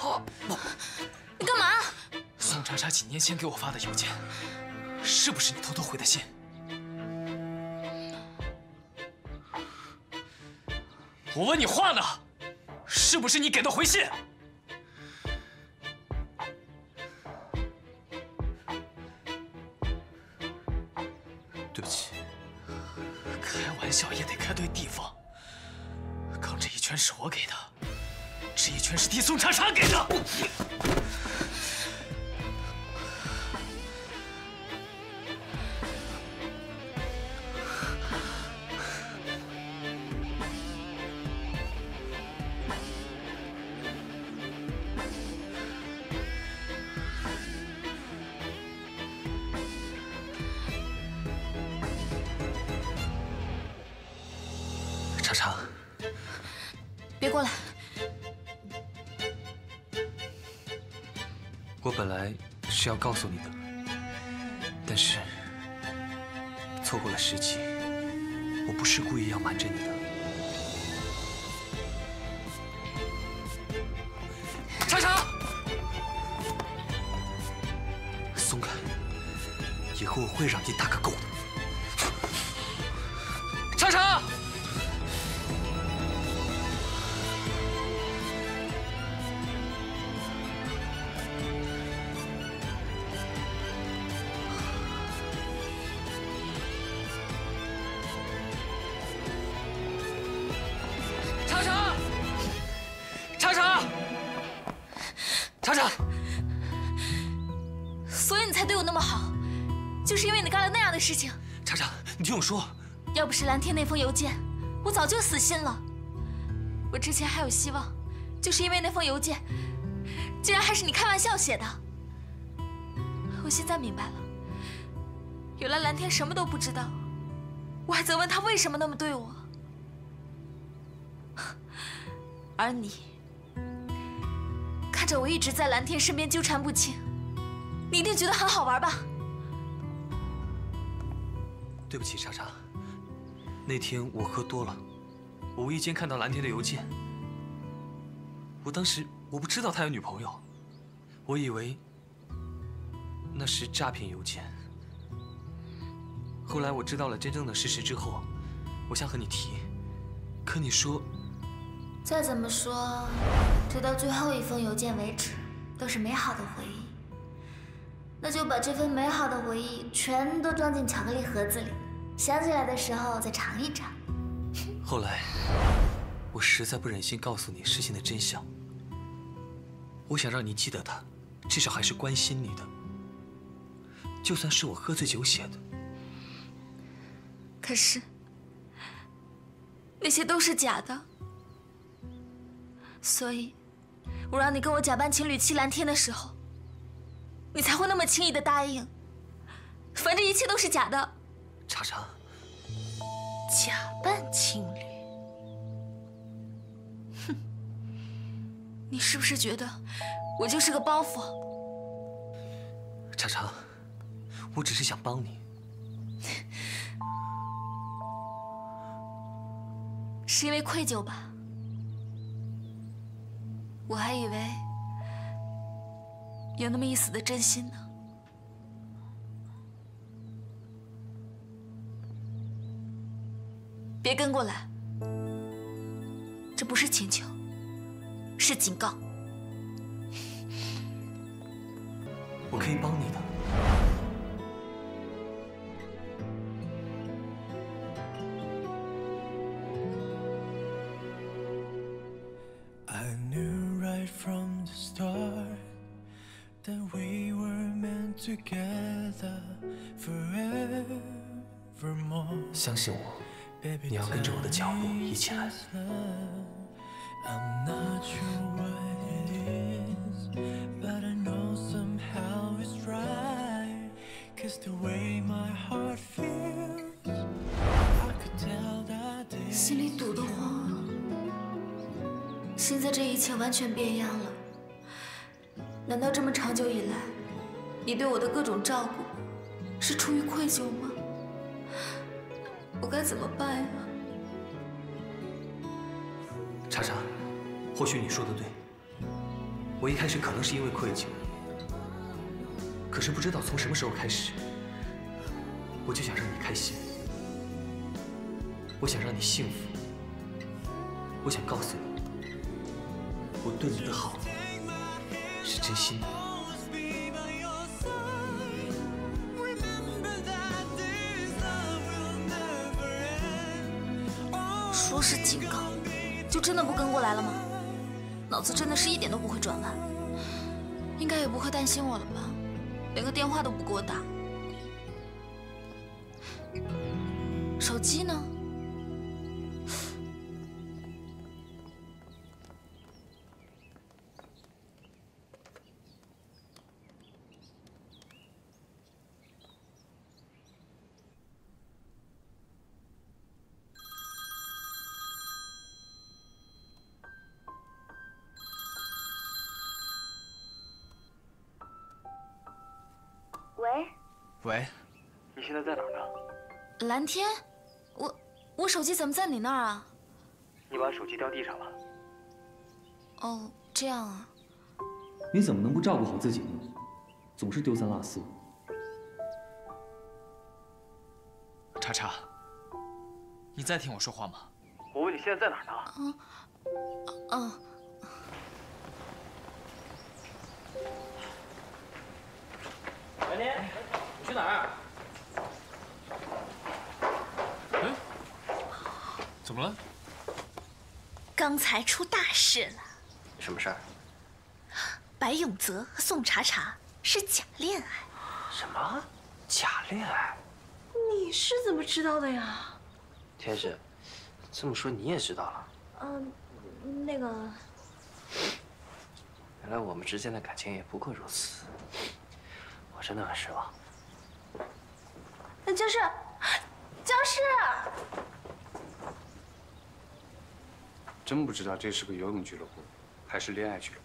不你干嘛？宋茶茶几年前给我发的邮件，是不是你偷偷回的信？我问你话呢，是不是你给的回信？对不起，开玩笑也得开对地方。刚这一拳是我给的，这一拳是替宋茶茶给的。茶茶，别过来！本来是要告诉你的，但是错过了时机。我不是故意要瞒着你的。长城，松开！以后我会让你打个够的。事情。查查，你听我说。要不是蓝天那封邮件，我早就死心了。我之前还有希望，就是因为那封邮件，竟然还是你开玩笑写的。我现在明白了，原来蓝天什么都不知道，我还责问他为什么那么对我。而你，看着我一直在蓝天身边纠缠不清，你一定觉得很好玩吧？对不起，莎莎。那天我喝多了，我无意间看到蓝天的邮件。我当时我不知道他有女朋友，我以为那是诈骗邮件。后来我知道了真正的事实之后，我想和你提，可你说，再怎么说，直到最后一封邮件为止，都是美好的回忆。那就把这份美好的回忆全都装进巧克力盒子里。想起来的时候再尝一尝。后来，我实在不忍心告诉你事情的真相。我想让你记得他，至少还是关心你的。就算是我喝醉酒写的。可是，那些都是假的。所以，我让你跟我假扮情侣去蓝天的时候，你才会那么轻易的答应。反正一切都是假的。茶茶，假扮情侣，哼！你是不是觉得我就是个包袱？茶茶，我只是想帮你。是因为愧疚吧？我还以为有那么一丝的真心呢。别跟过来，这不是请求，是警告。我可以帮你的。相信我。你要跟着我的脚步一起来。心里堵得慌，现在这一切完全变样了。你对我的各种照顾，是出于愧疚吗？我该怎么办呀？茶茶，或许你说的对，我一开始可能是因为愧疚，可是不知道从什么时候开始，我就想让你开心，我想让你幸福，我想告诉你，我对你的好是真心的。说是警告，就真的不跟过来了吗？脑子真的是一点都不会转弯，应该也不会担心我了吧？连个电话都不给我打，手机呢？喂，你现在在哪儿呢？蓝天，我我手机怎么在你那儿啊？你把手机掉地上了。哦，这样啊。你怎么能不照顾好自己呢？总是丢三落四。查查，你在听我说话吗？我问你现在在哪儿呢？嗯，蓝去哪儿？哎，怎么了？刚才出大事了，什么事儿？白永泽和宋茶茶是假恋爱。什么？假恋爱？你是怎么知道的呀？天使，这么说你也知道了？嗯，那个，原来我们之间的感情也不过如此，我真的很失望。那就是，就是，真不知道这是个游泳俱乐部，还是恋爱俱乐部。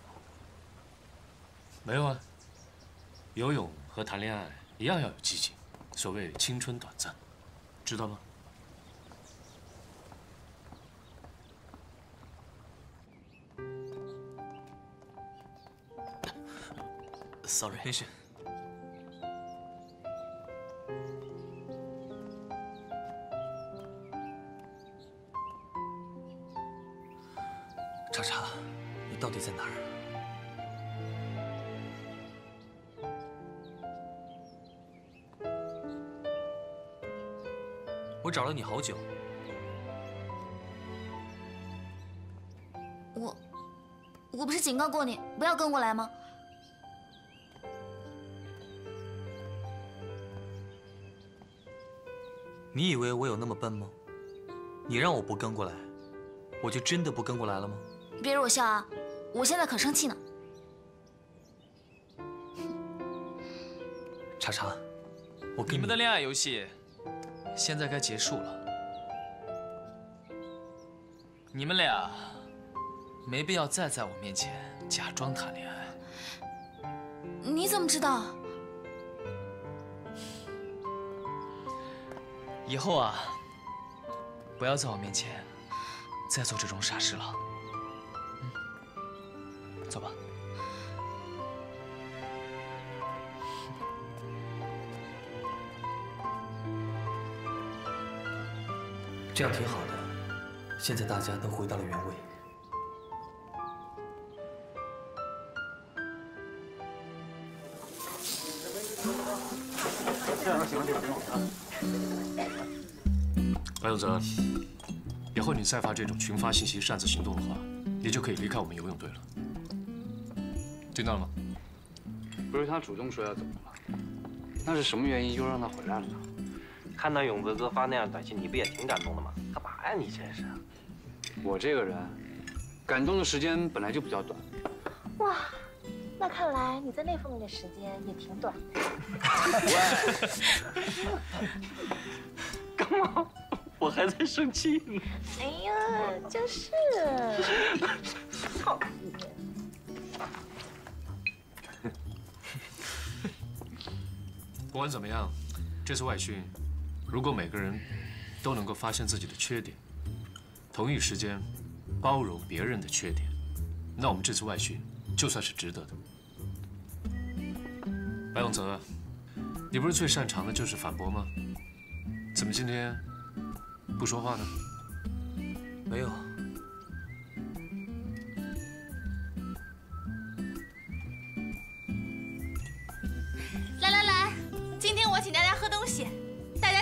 没有啊，游泳和谈恋爱一样要有激情，所谓青春短暂，知道吗？Sorry，没事。茶茶，你到底在哪儿？我找了你好久。我我不是警告过你不要跟过来吗？你以为我有那么笨吗？你让我不跟过来，我就真的不跟过来了吗？别惹我笑啊！我现在可生气呢。茶茶，我跟你们的恋爱游戏现在该结束了。你们俩没必要再在我面前假装谈恋爱。你怎么知道？以后啊，不要在我面前再做这种傻事了。这样挺好的，现在大家都回到了原位。白永泽，以后你再发这种群发信息、擅自行动的话，你就可以离开我们游泳队了。听到了吗？不是他主动说要走的吗？那是什么原因又让他回来了呢？看到永泽哥发那样短信，你不也挺感动的吗？干嘛呀你真是？我这个人，感动的时间本来就比较短。哇，那看来你在那方面的时间也挺短的。干嘛？我还在生气呢。哎呀，就是。讨厌。不管怎么样，这次外训，如果每个人都能够发现自己的缺点，同一时间包容别人的缺点，那我们这次外训就算是值得的。白永泽，你不是最擅长的就是反驳吗？怎么今天不说话呢？没有。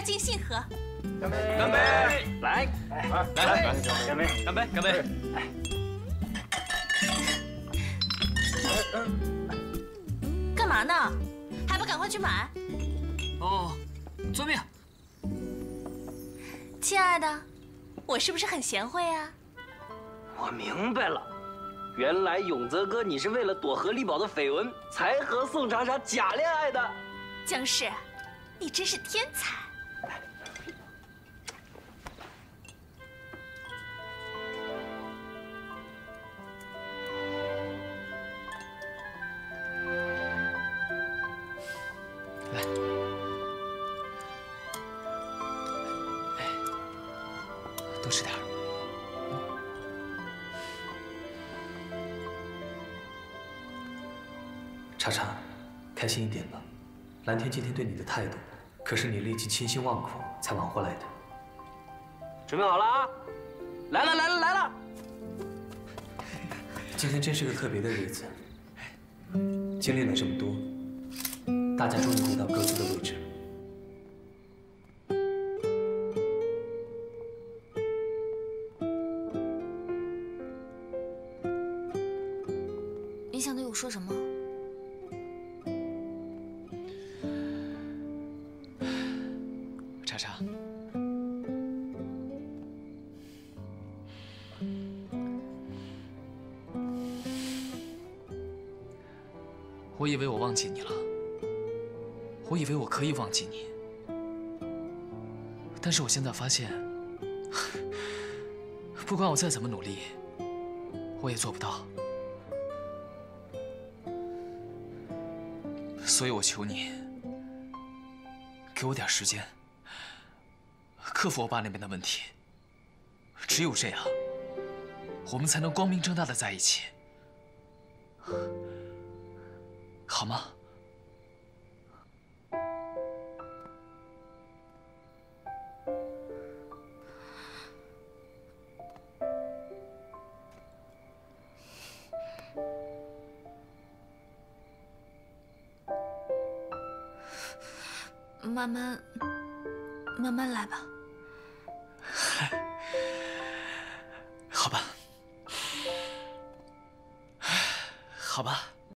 大家尽兴喝。干杯！干杯！来，来来，干杯！干杯！干杯！干嘛呢？还不赶快去买？哦，遵命。亲爱的，我是不是很贤惠啊？我明白了，原来永泽哥你是为了躲和力宝的绯闻，才和宋茶茶假恋爱的。江氏，你真是天才。来，多吃点儿。茶茶，开心一点吧。蓝天今天对你的态度，可是你历尽千辛万苦才挽回来的。准备好了啊！来了来了来了！今天真是个特别的日子，经历了这么多，大家终于回到各自的位置。你想对我说什么？茶茶，我以为我忘记你了，我以为我可以忘记你，但是我现在发现，不管我再怎么努力，我也做不到。所以我求你，给我点时间，克服我爸那边的问题。只有这样，我们才能光明正大的在一起，好吗？慢慢，慢慢来吧。好吧，好吧。